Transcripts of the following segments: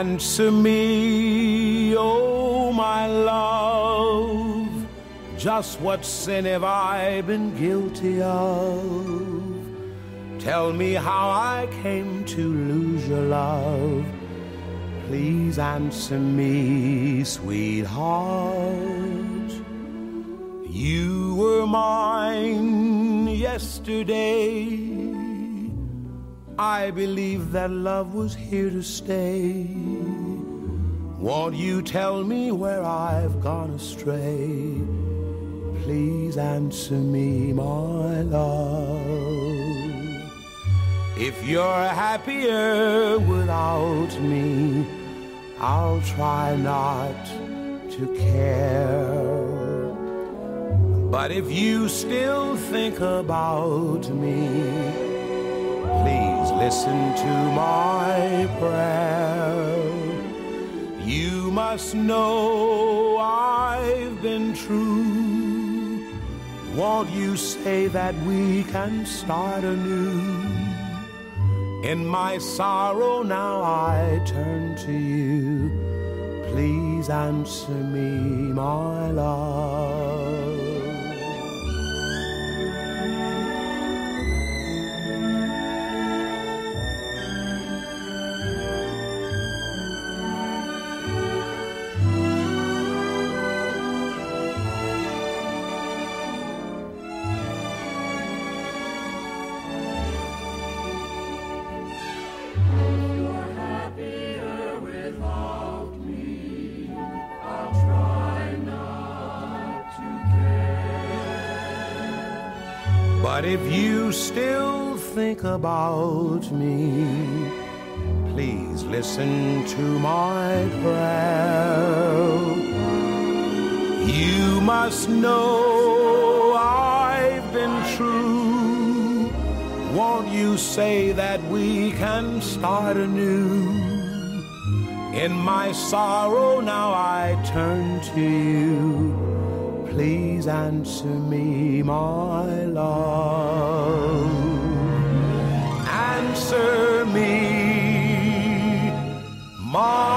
Answer me, oh my love, just what sin have I been guilty of? Tell me how I came to lose your love. Please answer me, sweetheart. You were mine yesterday. I believe that love was here to stay. Won't you tell me where I've gone astray? Please answer me, my love. If you're happier without me, I'll try not to care. But if you still think about me, listen to my prayer. You must know I've been true. Won't you say that we can start anew? In my sorrow now I turn to you. Please answer me, my love. If you still think about me, please listen to my prayer. You must know I've been true. Won't you say that we can start anew? In my sorrow now I turn to you. Please answer me, my love. Answer me, my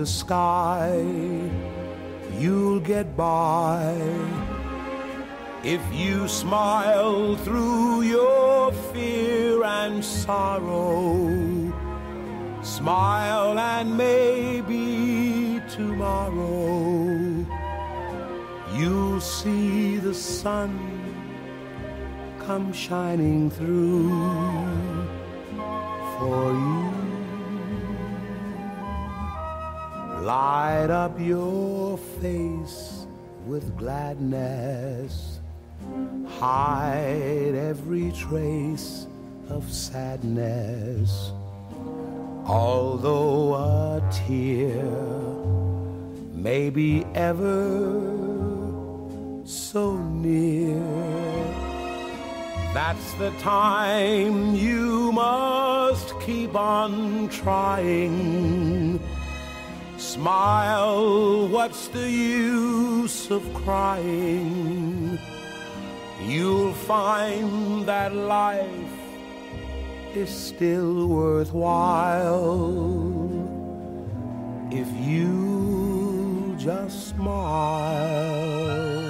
the sky, you'll get by. If you smile through your fear and sorrow, Smile and maybe tomorrow you'll see the sun come shining through for you. Light up your face with gladness, hide every trace of sadness. Although a tear may be ever so near, that's the time you must keep on trying. Smile, what's the use of crying? You'll find that life is still worthwhile if you just smile.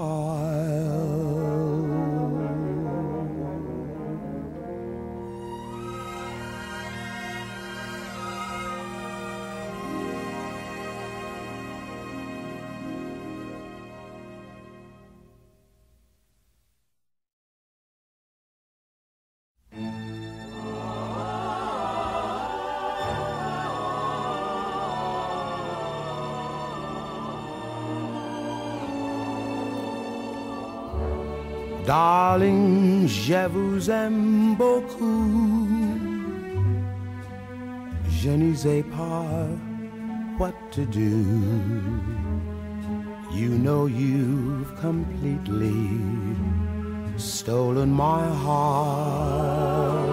Darling, je vous aime beaucoup. Je ne sais pas what to do. You know you've completely stolen my heart.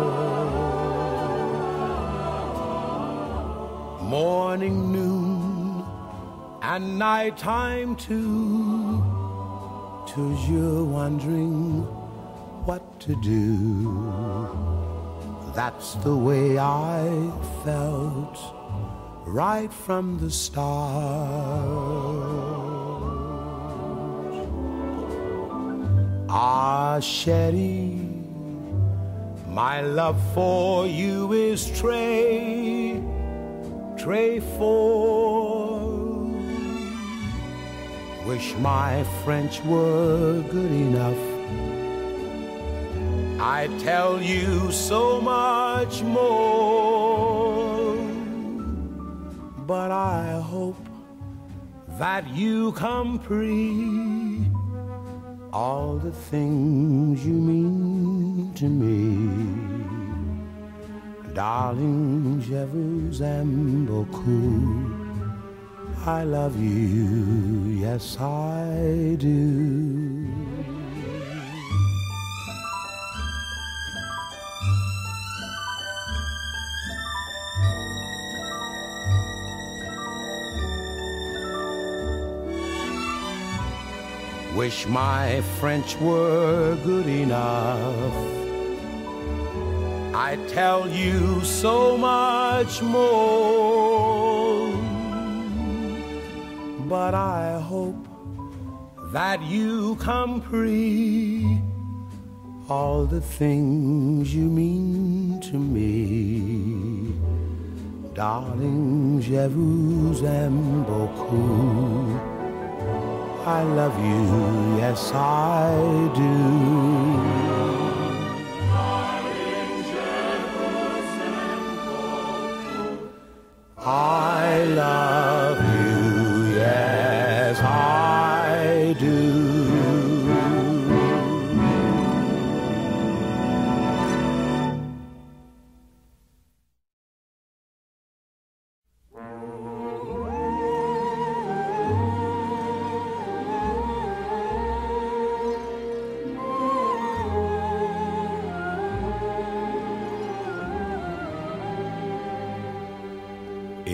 Morning, noon, and nighttime too Cause you're wondering what to do. That's the way I felt right from the start. Ah, Sherry, my love for you is tray, tray for Wish my French were good enough. I tell you so much more. But I hope that you comprehend all the things you mean to me. Darling, je vous aime beaucoup. I love you, yes I do. Wish my French were good enough. I tell you so much more but I hope that you comprehend all the things you mean to me. Darling, je vous aime beaucoup. I love you, yes I do. I love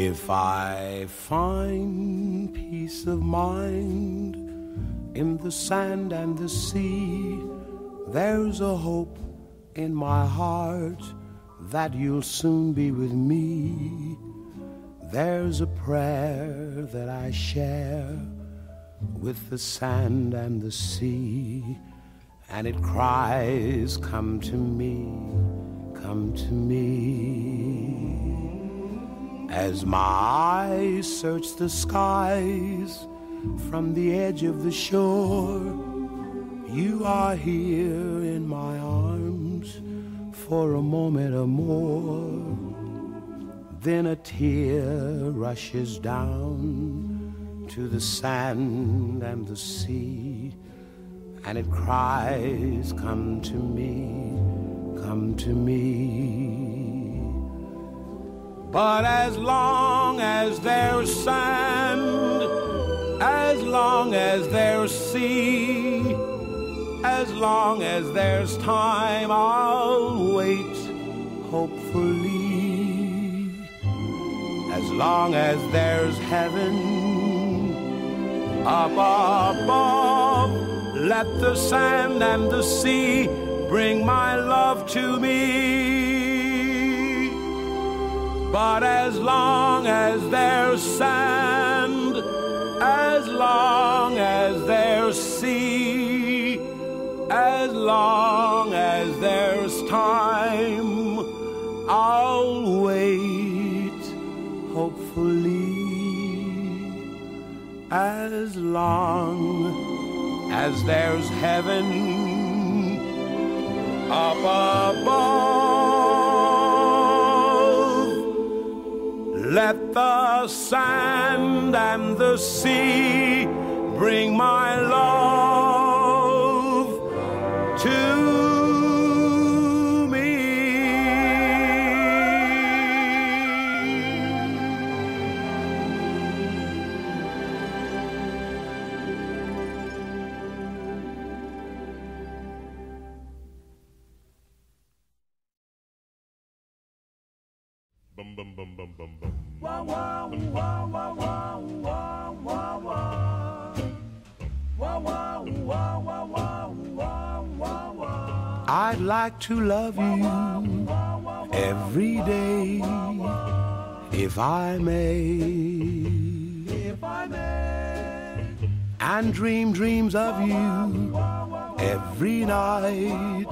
If I find peace of mind in the sand and the sea, there's a hope in my heart that you'll soon be with me. There's a prayer that I share with the sand and the sea, and it cries, Come to me, come to me. As my eyes search the skies from the edge of the shore, you are here in my arms for a moment or more. Then a tear rushes down to the sand and the sea, and it cries, Come to me, come to me. But as long as there's sand, as long as there's sea, as long as there's time, I'll wait hopefully. as long as there's heaven up above. Let the sand and the sea bring my love to me. But as long as there's sand, as long as there's sea, as long as there's time, I'll wait hopefully. As long as there's heaven up above, let the sand and the sea bring my love to like to love you every day if I may. If I may. And dream dreams of you every night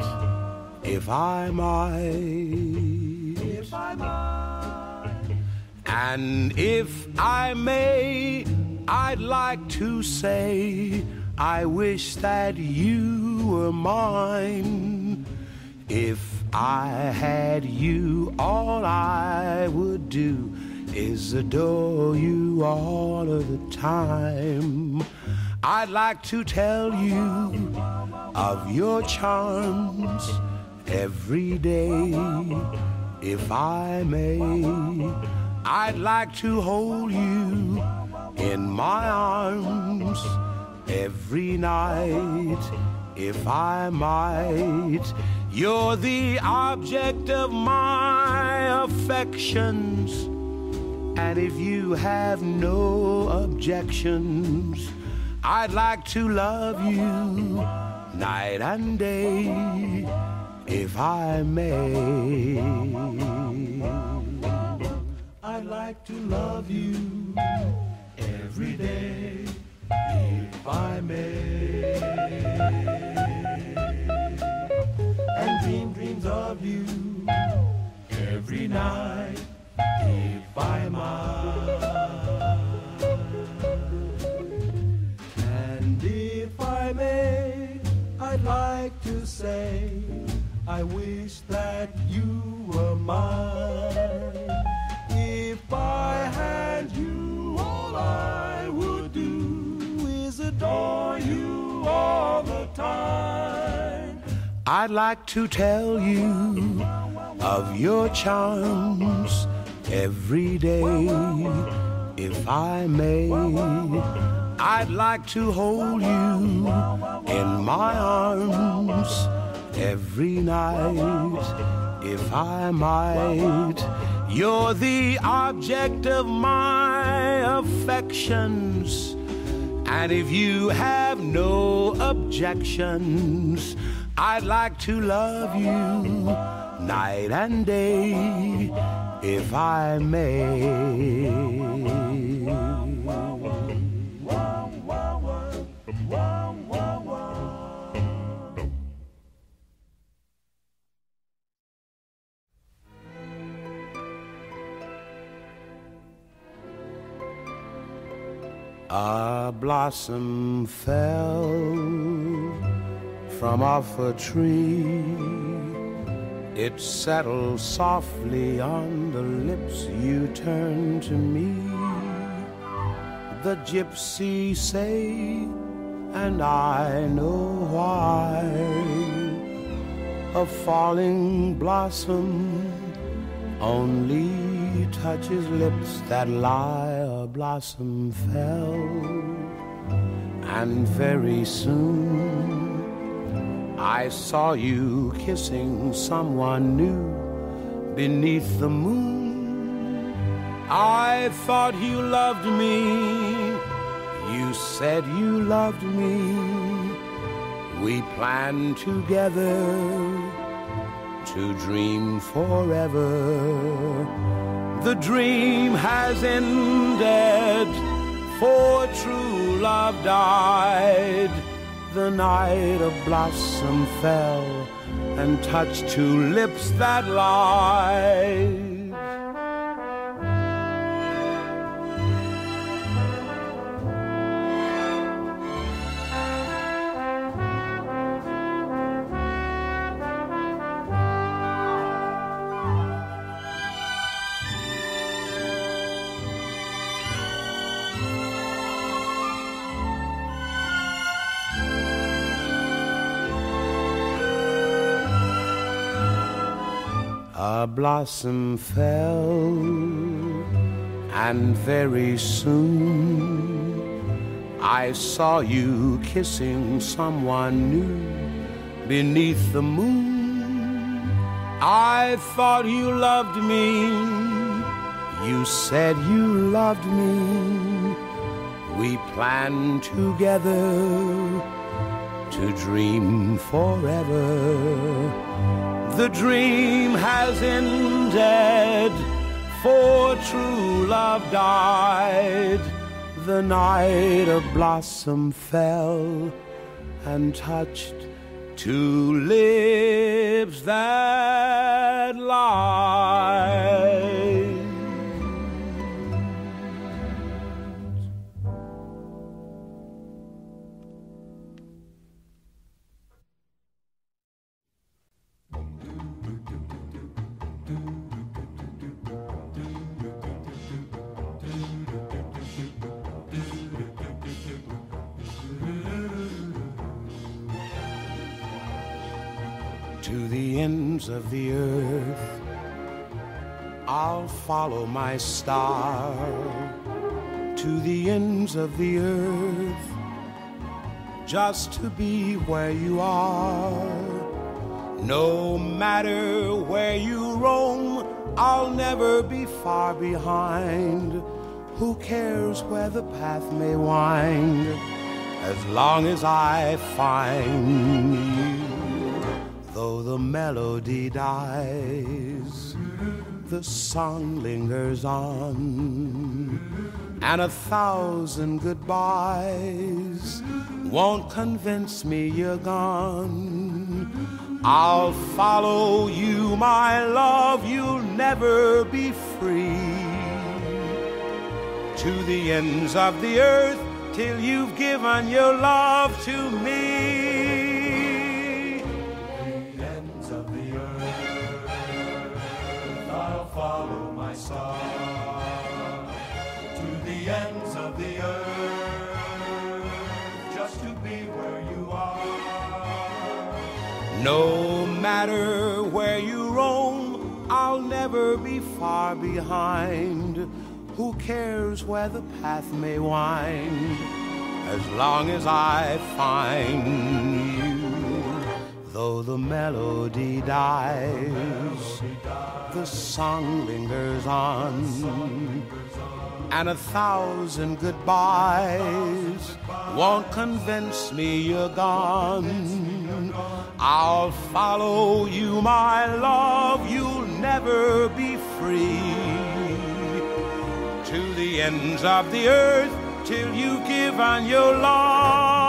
if I might. If I might. And if I may, I'd like to say I wish that you were mine. If I had you, all I would do is adore you all of the time. I'd like to tell you of your charms every day, if I may. I'd like to hold you in my arms every night, if I might. You're the object of my affections, and if you have no objections, I'd like to love you night and day, if I may. I'd like to love you every day if I may. Dreams of you every night, if I might. And if I may, I'd like to say, I wish that you were mine. If I had you, all I would do is adore you all the time. I'd like to tell you of your charms every day, if I may. I'd like to hold you in my arms every night, if I might. You're the object of my affections. And if you have no objections, I'd like to love you night and day, if I may. A blossom fell from off a tree. It settles softly on the lips you turn to me. The gypsies say, and I know why. A falling blossom only touches lips that lie. A blossom fell, and very soon I saw you kissing someone new beneath the moon. I thought you loved me. You said you loved me. We planned together to dream forever. The dream has ended, for true love died. The night a blossom fell and touched two lips that lied. Blossom fell, and very soon I saw you kissing someone new beneath the moon. I thought you loved me, you said you loved me. We planned together to dream forever. The dream has ended, for true love died. The night a blossom fell and touched two lips that lied. Ends of the earth. I'll follow my star to the ends of the earth just to be where you are. No matter where you roam, I'll never be far behind. Who cares where the path may wind as long as I find you? The melody dies, the song lingers on, and a thousand goodbyes won't convince me you're gone. I'll follow you, my love, you'll never be free. To the ends of the earth till you've given your love to me. Follow my star to the ends of the earth just to be where you are. No matter where you roam, I'll never be far behind. Who cares where the path may wind as long as I find you? Though the melody dies, the song lingers on, and a thousand goodbyes won't convince me you're gone. I'll follow you, my love, you'll never be free. To the ends of the earth till you give given your love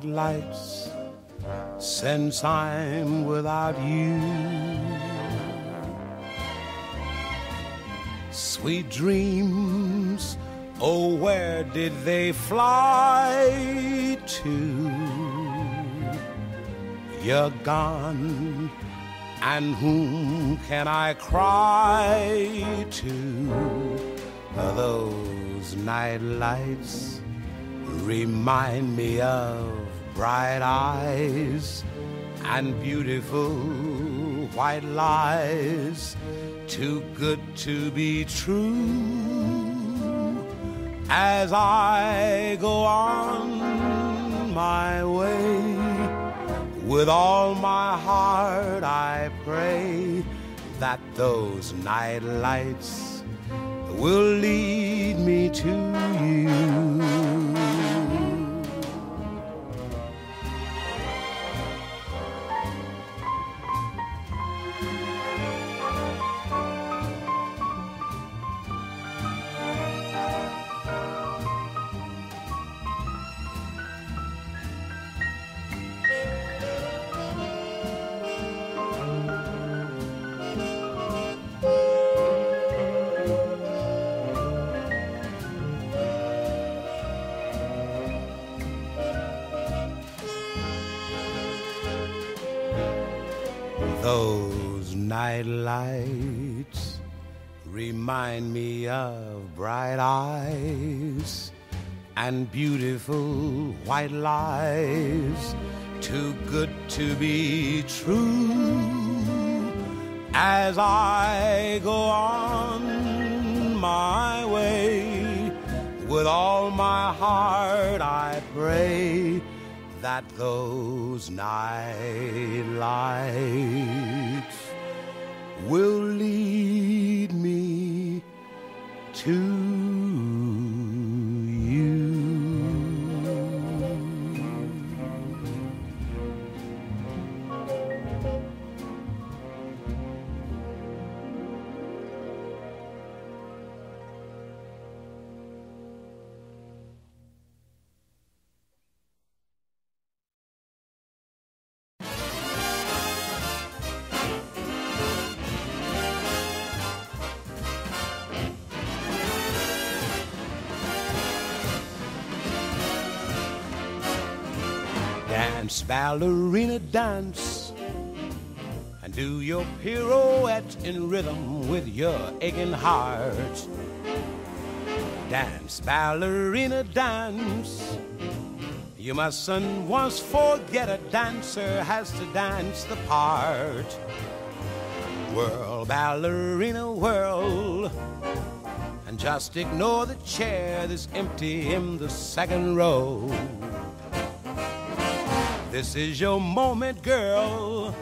bright lights since I'm without you. Sweet dreams, oh, where did they fly to? You're gone, And whom can I cry to? Are Those night lights remind me of bright eyes and beautiful white lies, too good to be true. As I go on my way, with all my heart I pray that those night lights will lead me to you. Night lights remind me of bright eyes and beautiful white lies, too good to be true. As I go on my way, with all my heart I pray that those night lights will lead me to Dance, ballerina, dance. And do your pirouette in rhythm with your aching heart. Dance, ballerina, dance. You mustn't once forget a dancer has to dance the part. Whirl, ballerina, whirl. And just ignore the chair that's empty in the second row. This is your moment, girl.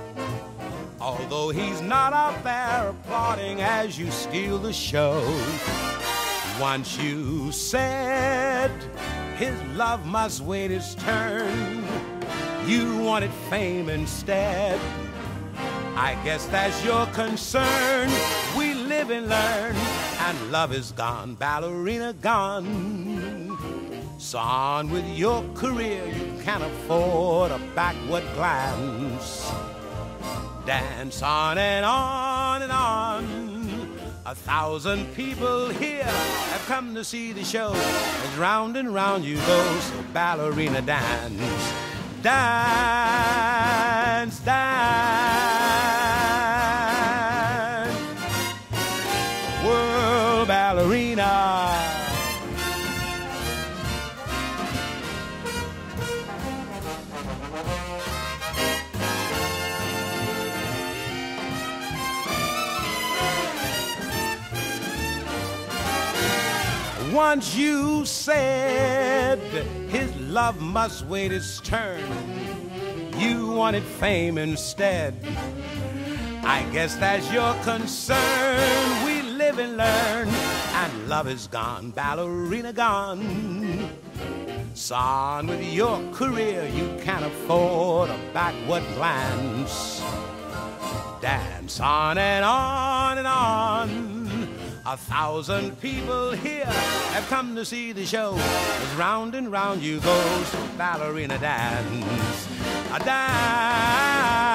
Although he's not out there applauding as you steal the show. Once you said his love must wait its turn, you wanted fame instead. I guess that's your concern. We live and learn, and love is gone, ballerina gone. So on with your career, you can't afford a backward glance. Dance on and on and on. A thousand people here have come to see the show. As round and round you go, so ballerina dance. Dance, dance. Once you said his love must wait its turn. You wanted fame instead. I guess that's your concern. We live and learn, and love is gone, ballerina gone. So on with your career, you can't afford a backward glance. Dance on and on and on. A thousand people here have come to see the show. As round and round you go, ballerina dance. A dance.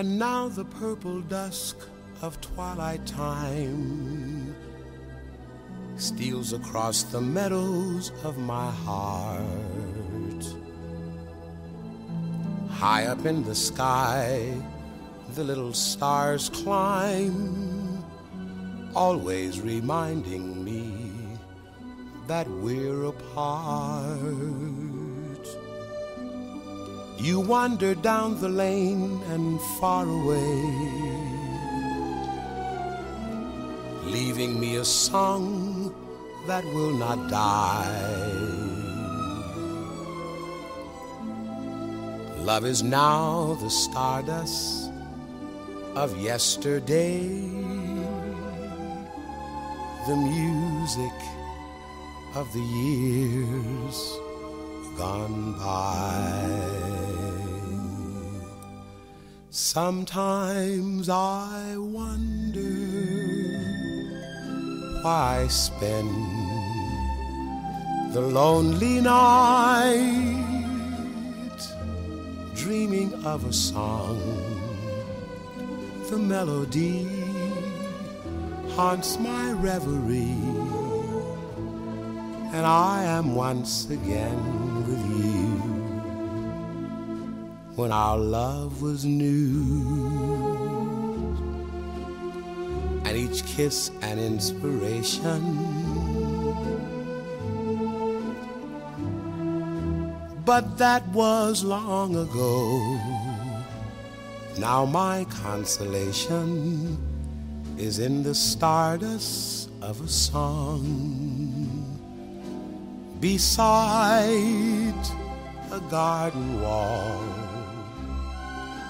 And now the purple dusk of twilight time steals across the meadows of my heart. High up in the sky, the little stars climb, always reminding me that we're apart. You wander down the lane and far away, leaving me a song that will not die. Love is now the stardust of yesterday, the music of the years gone by. Sometimes I wonder why I spend the lonely night dreaming of a song. The melody haunts my reverie, and I am once again when our love was new. And each kiss an inspiration. But that was long ago. Now my consolation is in the stardust of a song beside a garden wall.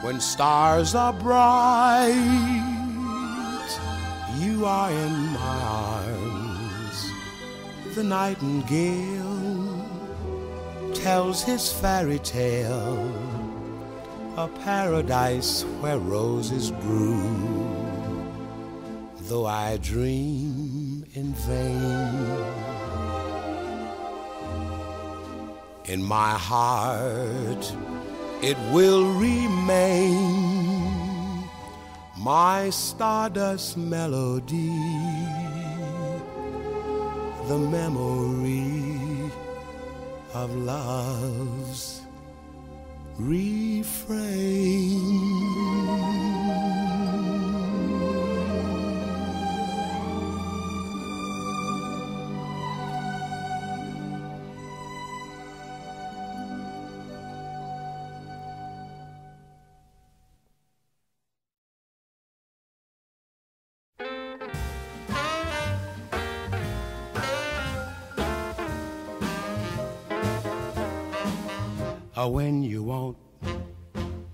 When stars are bright, you are in my arms. The nightingale tells his fairy tale, a paradise where roses grew. Though I dream in vain, in my heart it will remain my stardust melody, the memory of love's refrain.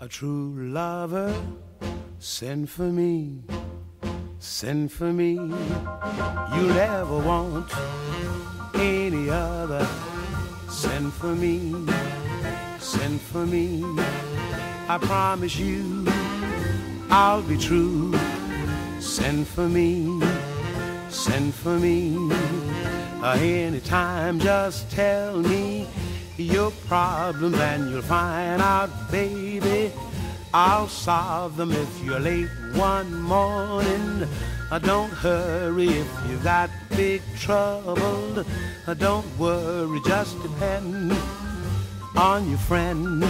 A true lover, send for me, send for me. You'll never want any other. Send for me, send for me. I promise you, I'll be true. Send for me, send for me. Anytime, just tell me your problems and you'll find out, baby. I'll solve them if you're late one morning. Uh, don't hurry if you've got big trouble. Uh, don't worry, just depend on your friend.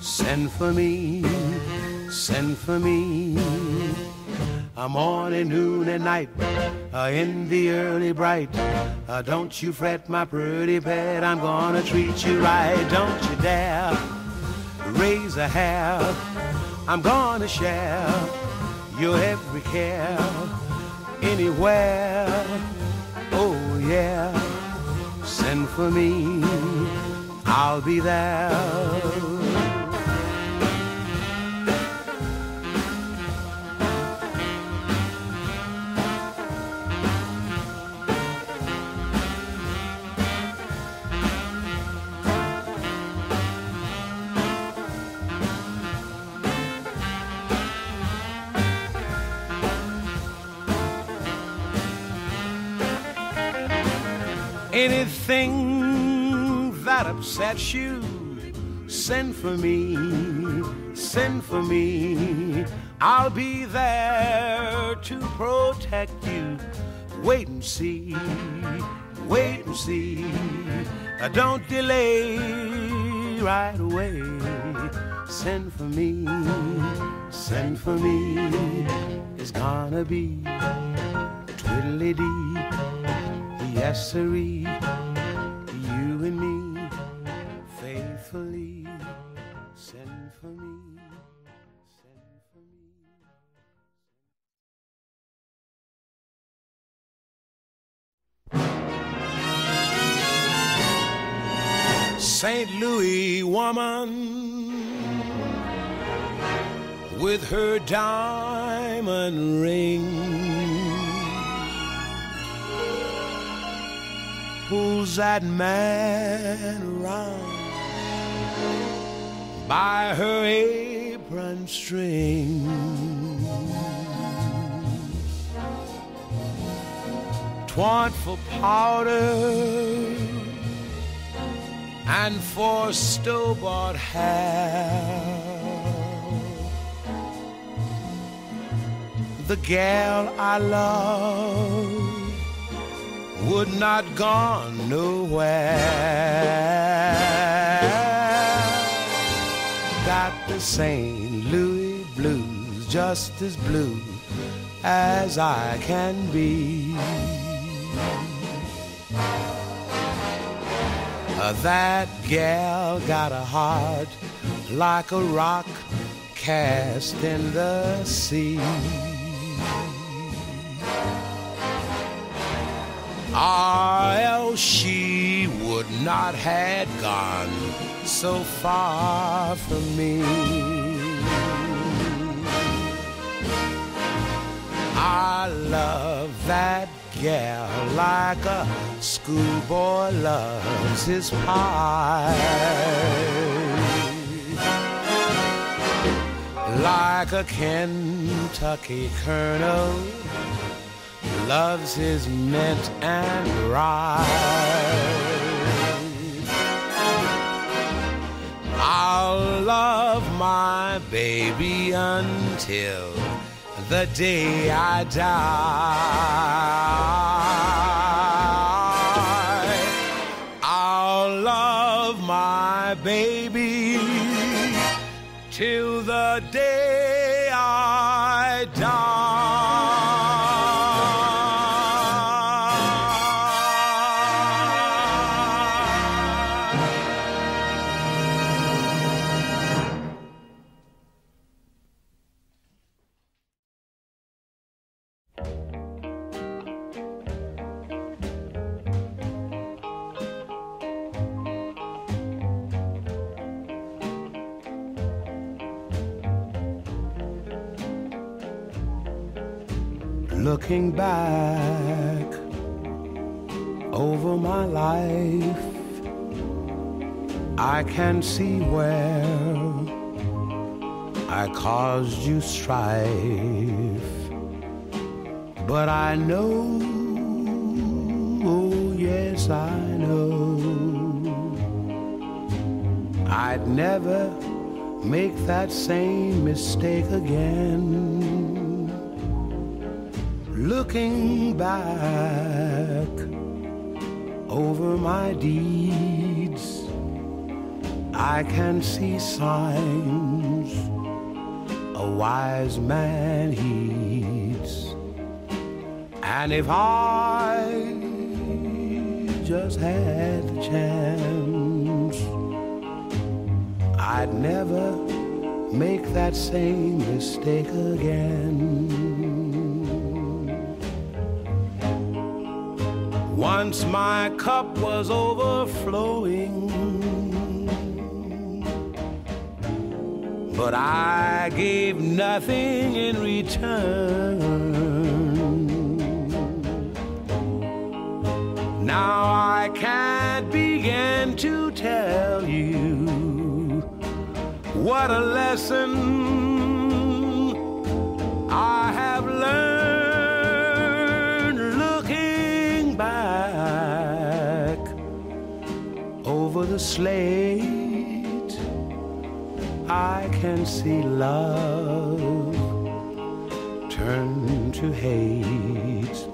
Send for me, send for me. A morning, noon, and night, uh, in the early bright. Uh, don't you fret, my pretty pet, I'm gonna treat you right. Don't you dare raise a hair. I'm gonna share your every care anywhere. Oh, yeah, send for me, I'll be there. Anything that upsets you, send for me, send for me. I'll be there to protect you. Wait and see, wait and see. Uh, don't delay right away. Send for me, send for me. It's gonna be twiddly dee, yes siree. St. Louis woman with her diamond ring pulls that man around by her apron string. Twant for powder and for store-bought hair. The gal I love would not gone nowhere. Got the St. Louis blues, just as blue as I can be. Uh, that gal got a heart like a rock cast in the sea. Or else she would not had gone so far from me. I love that gal like a schoolboy loves his pie. Like a Kentucky colonel loves his mint and rye. I'll love my baby until the day I die. I'll love my baby till the day I die. Can see where I caused you strife. But I know, oh yes, I know, I'd never make that same mistake again looking back over my deeds, I can see signs a wise man heeds. And if I just had the chance, I'd never make that same mistake again. Once my cup was overflowing, but I gave nothing in return. Now I can't begin to tell you what a lesson I have learned looking back over the slate. I can see love turn to hate.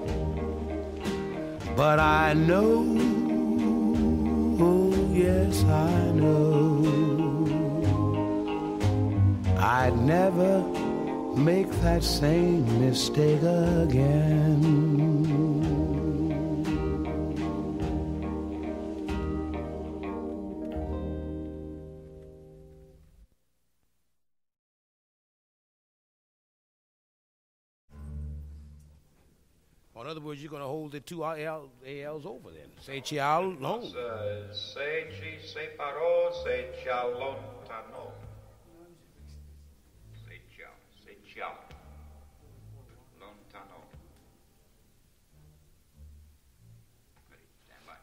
But I know, oh yes, I know, I'd never make that same mistake again. Other words, you're going to hold the two AL, ALs over then. Say ciao long. Uh, se ci separò, se ciao lontano. Se ciao, se ciao. Lontano.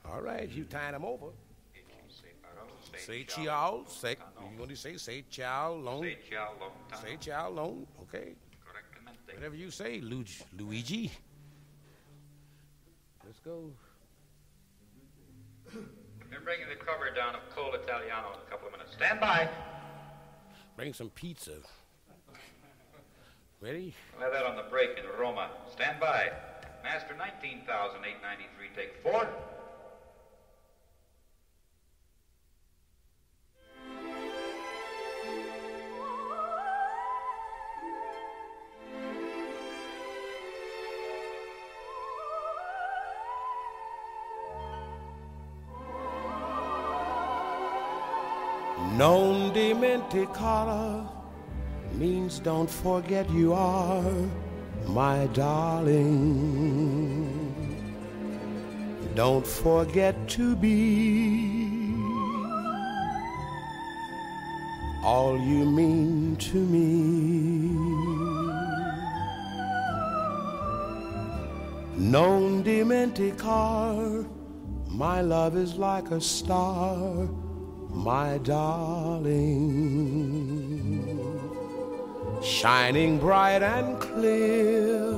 All right, you tying them over. Say ciao, say, you want to say, say ciao long. Say ciao lontano. Say ciao long, okay. Whatever you say, Lu- Luigi. Go. We're bringing the cover down of Cold Italiano in a couple of minutes. Stand by. Bring some pizza. Ready? We'll have that on the break in Roma. Stand by. Master 19,893, take four. Dimenticare means don't forget you are my darling. Don't forget to be all you mean to me. Non dimenticare, my love is like a star my darling, shining bright and clear.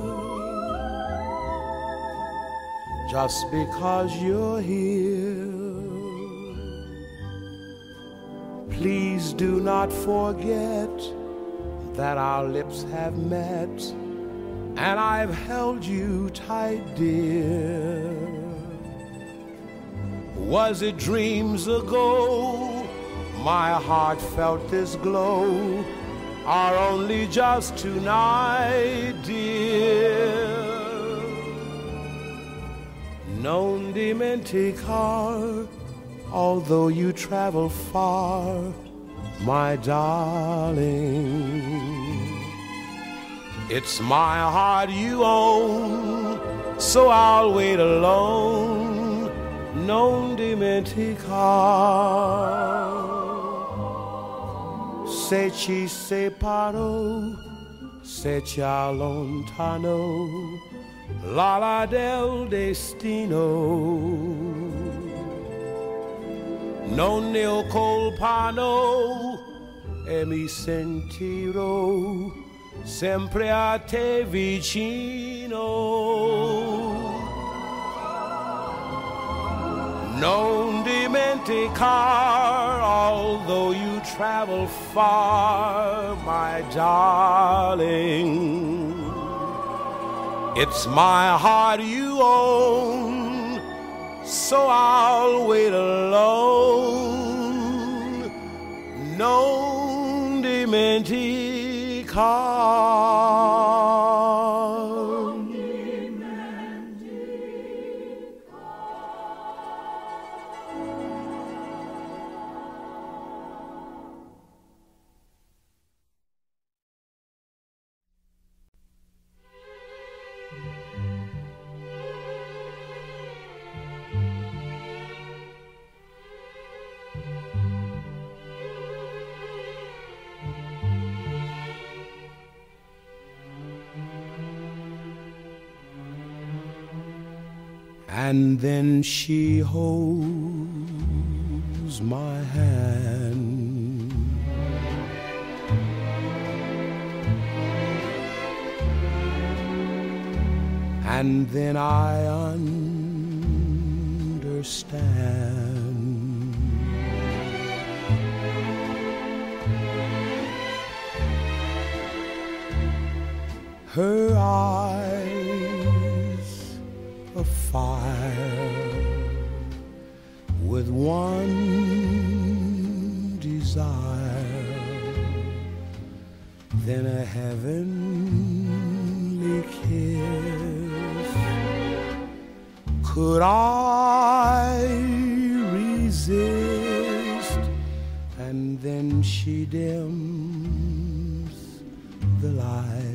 Just because you're here, please do not forget that our lips have met and I've held you tight, dear. Was it dreams ago? My heart felt this glow, or only just tonight, dear. Non dimenticar, although you travel far, my darling. It's my heart you own, so I'll wait alone non dimenticar se ci separo se ci allontano l'ala del destino. Non ne ho colpano e mi sentirò sempre a te vicino Non dimenticar, although you travel far, my darling. It's my heart you own, so I'll wait alone. Non dimenticar. And then she holds my hand. And then I understand. Her eyes fire with one desire, then a heavenly kiss. Could I resist? And then she dims the light.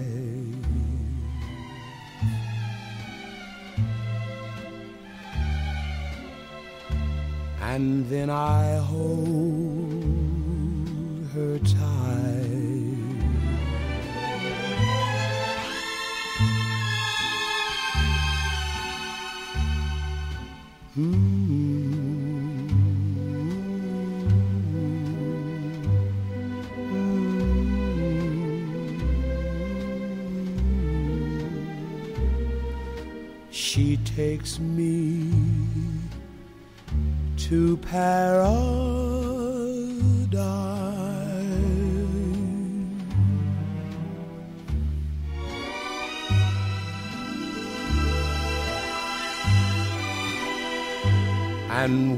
And then I hold her tight. Hmm. Hmm. She takes me And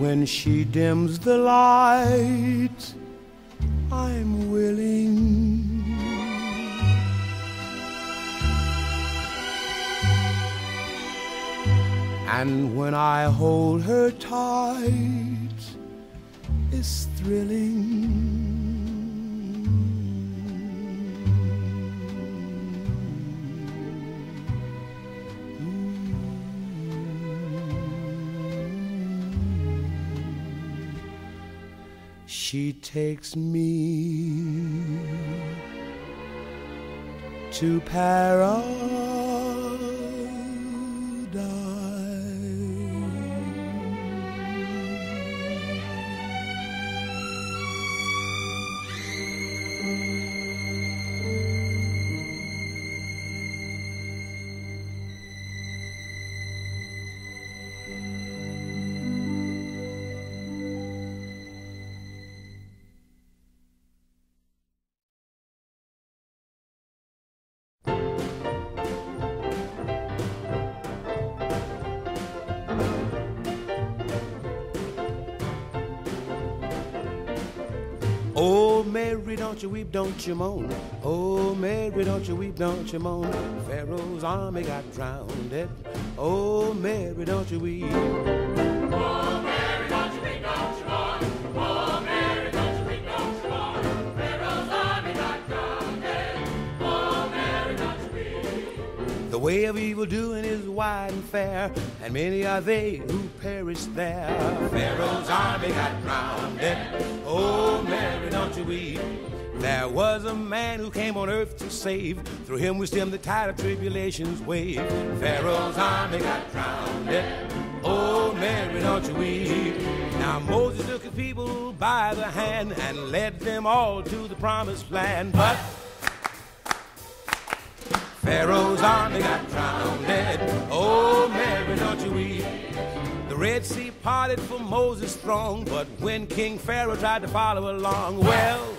when she dims the light, I'm willing. And when I hold her tight, it's thrilling. She takes me to paradise. Mary, don't you weep, don't you moan. Oh, Mary, don't you weep, don't you moan. Oh, Mary, don't you weep, don't you moan. Pharaoh's army got drowned. Oh, Mary, don't you weep. The way of evil doing is wide and fair, and many are they who perish there. Pharaoh's army got drowned. Oh, Mary, don't you weep. There was a man who came on earth to save. Through him we stem the tide of tribulation's wave. Pharaoh's army got drowned. Oh, Mary, don't you weep. Now Moses took his people by the hand and led them all to the promised land. But Pharaoh's army got drowned. Oh, Mary, don't you weep. The Red Sea parted for Moses' throng, but when King Pharaoh tried to follow along, well,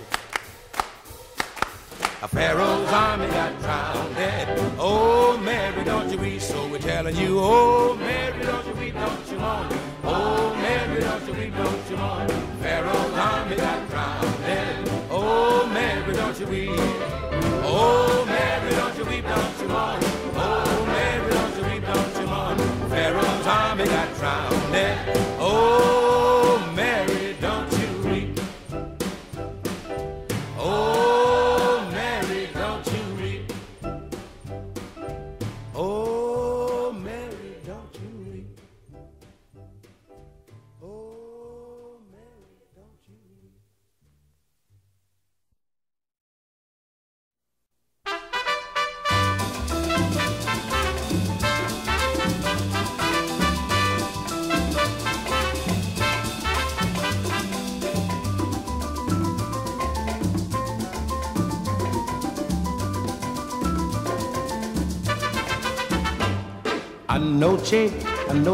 a Pharaoh's army got drowned. Oh, Mary, don't you weep. So we're telling you, oh, Mary, don't you weep, don't you mourn. Oh, Mary, don't you weep, don't you mourn. Pharaoh's army got drowned. Oh, Mary, don't you weep. Oh, Mary, don't you weep, don't you mourn. Oh, Mary, don't you weep, don't you mourn. Pharaoh's army got drowned. Oh,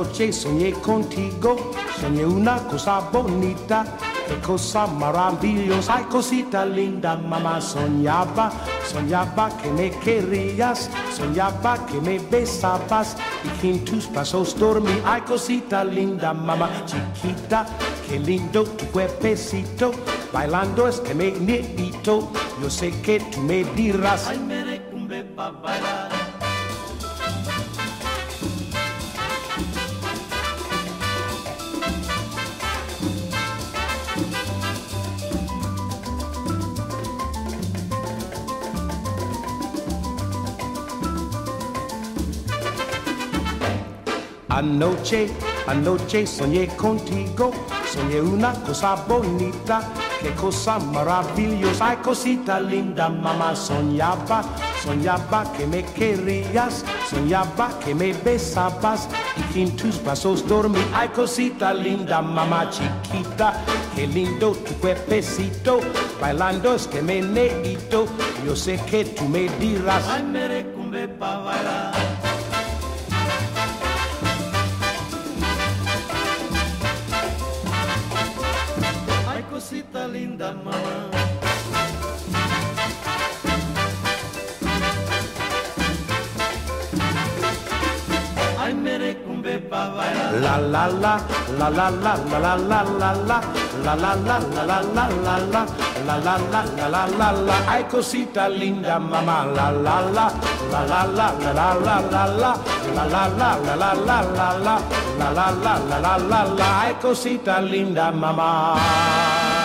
Soñé contigo, soñé una cosa bonita. qué cosa maravillosa, ay cosita linda, mamá soñaba, soñaba que me querías, soñaba que me besabas y que en tus pasos dormí, ay cosita linda, mamá chiquita, qué lindo tu cuerpecito, bailando este necesito, yo sé que tú me dirás, ay bailar. Anoche, anoche soñé contigo, soñé una cosa bonita, qué cosa maravillosa, ay cosita linda, mamá soñaba, soñaba que me querías, soñaba que me besabas y que en tus brazos dormí, ay cosita linda, mamá chiquita, qué lindo tu cuerpecito, bailando es que me necesito, yo sé que tú me dirás, ay pa' La la la, la la la la la la la la, la la la la la la la la, la la la la la la la. Ay, cosita linda, mamá. La la la, la la la la la la la la, la la la la la la la la, la la la la la la la. Ay, cosita linda, mamá.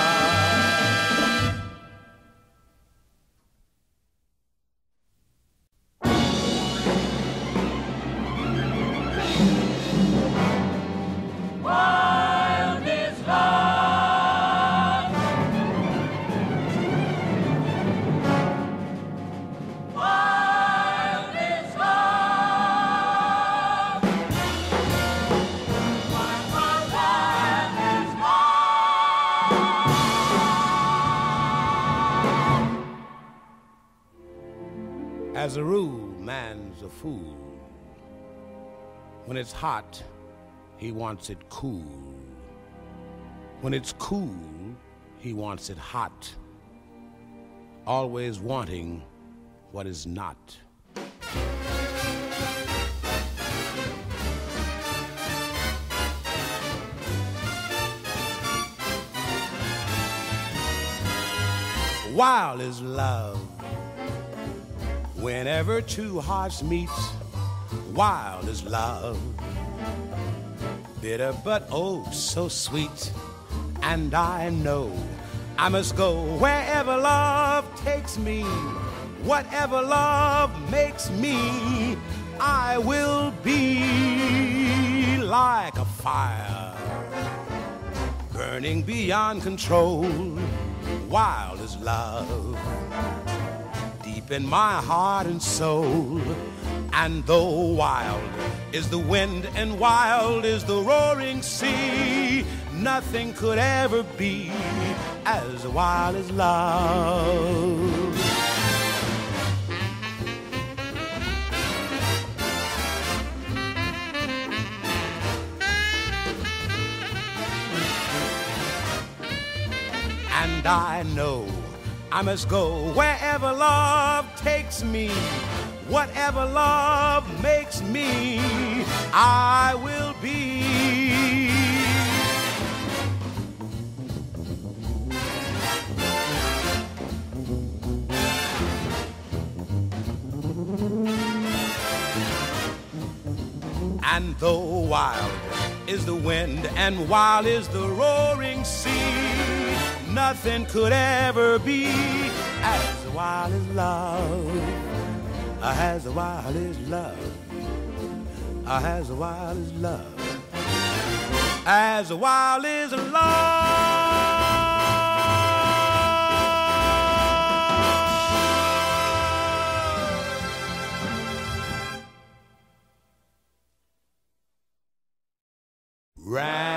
A rule, man's a fool. When it's hot, he wants it cool. When it's cool, he wants it hot. Always wanting what is not. Wild is love. Whenever two hearts meet, wild is love. Bitter but oh so sweet. And I know I must go wherever love takes me. Whatever love makes me, I will be like a fire burning beyond control. Wild is love in my heart and soul. And though wild is the wind and wild is the roaring sea, nothing could ever be as wild as love. And I know I must go wherever love takes me. Whatever love makes me, I will be. And though wild is the wind and wild is the roaring sea, nothing could ever be as wild as love, I as wild as love, I as wild as love, as wild as love. Ramblin'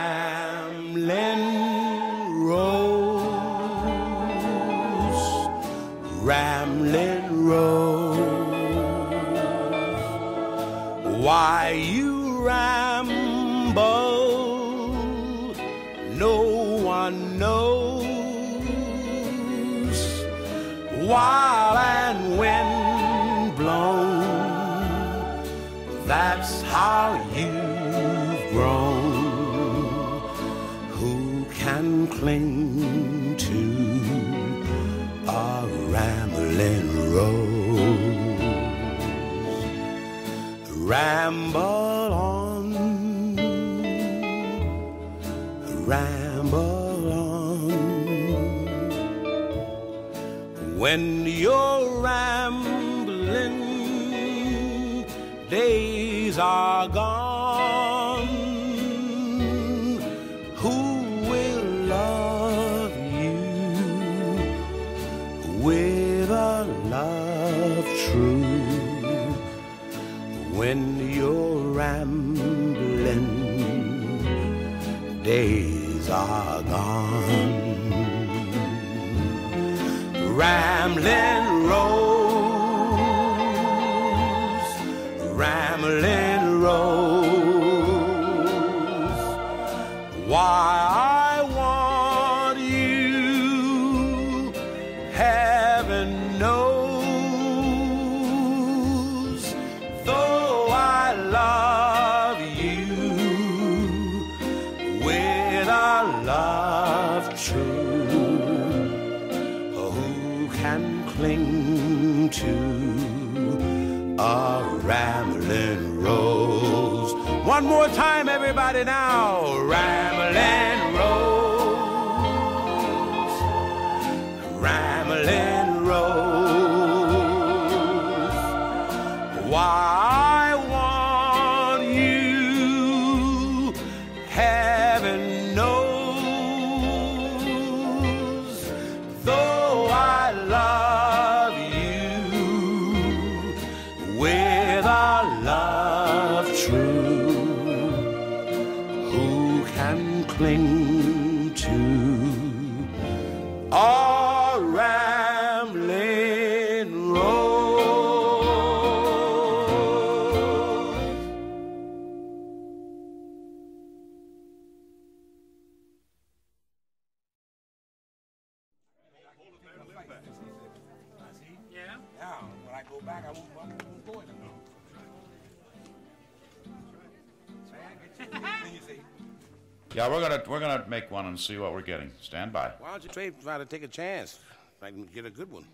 and see what we're getting. Stand by. why don't you try, try to take a chance? I can get a good one.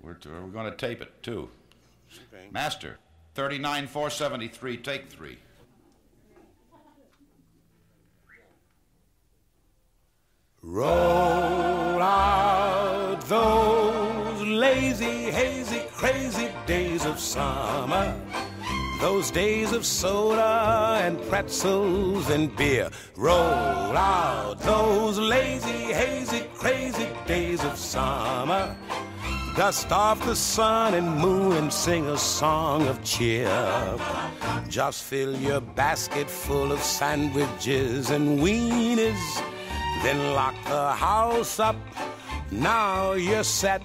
We're t- we're gonna tape it too. Okay. Master, thirty nine four seventy three, take three. Roll out those lazy, hazy, crazy days of summer. Those days of soda and pretzels and beer. Roll out those lazy, hazy, crazy days of summer. Dust off the sun and moon and sing a song of cheer. Just fill your basket full of sandwiches and weenies. Then lock the house up. Now you're set.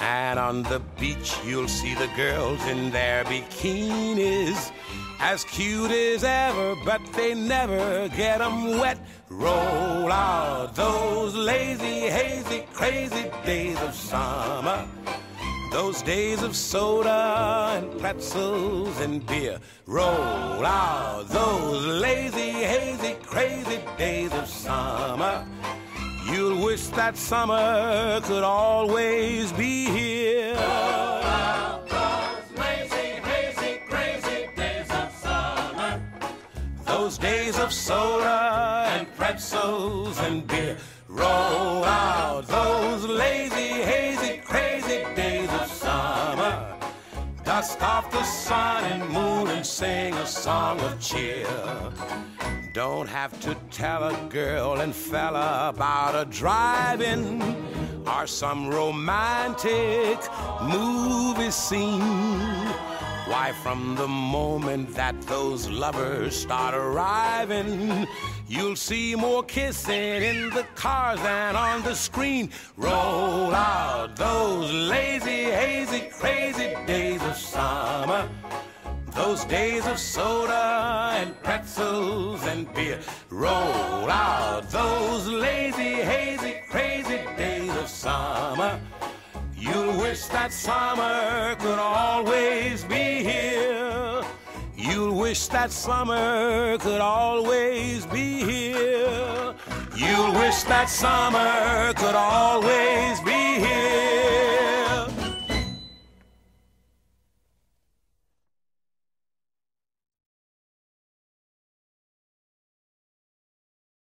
And on the beach, you'll see the girls in their bikinis. As cute as ever, but they never get 'em wet. Roll out those lazy, hazy, crazy days of summer. Those days of soda and pretzels and beer. Roll out those lazy, hazy, crazy days of summer. You'll wish that summer could always be Those days of soda and pretzels and beer. Roll out those lazy, hazy, crazy days of summer. Dust off the sun and moon and sing a song of cheer. Don't have to tell a girl and fella about a drive-in or some romantic movie scene. Why, from the moment that those lovers start arriving, you'll see more kissing in the cars than on the screen. Roll out those lazy, hazy, crazy days of summer. Those days of soda and pretzels and beer. Roll out those lazy, hazy, crazy days of summer. You'll wish that summer could always be here. You'll wish that summer could always be here. You'll wish that summer could always be here.